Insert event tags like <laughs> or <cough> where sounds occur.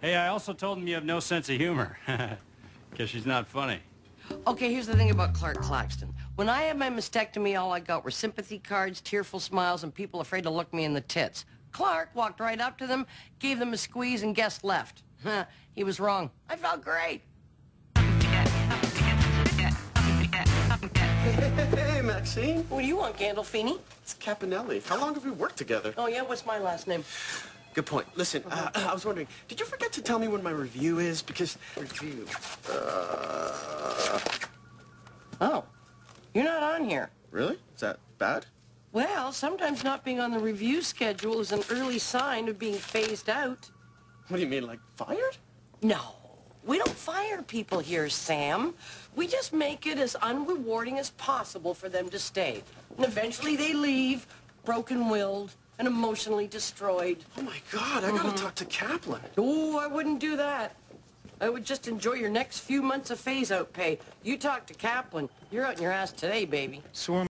Hey, I also told him you have no sense of humor. <laughs> Because she's not funny. Okay, here's the thing about Clark Claxton. When I had my mastectomy, all I got were sympathy cards, tearful smiles, and people afraid to look me in the tits. Clark walked right up to them, gave them a squeeze, and guest left. he was wrong. I felt great. Hey, Maxine. What do you want, Gandolfini? It's Capinelli. How long have we worked together? Oh, yeah? What's my last name? Good point. Listen, uh, I was wondering, did you forget to tell me when my review is? Because review. Uh, Oh, you're not on here. really? Is that bad? Well, sometimes not being on the review schedule is an early sign of being phased out. What do you mean, like fired? No, we don't fire people here, Sam. We just make it as unrewarding as possible for them to stay. And eventually they leave, broken-willed and emotionally destroyed. Oh my God! I gotta mm-hmm. talk to Kaplan. Oh, I wouldn't do that. I would just enjoy your next few months of phase-out pay. You talk to Kaplan. You're out in your ass today, baby. So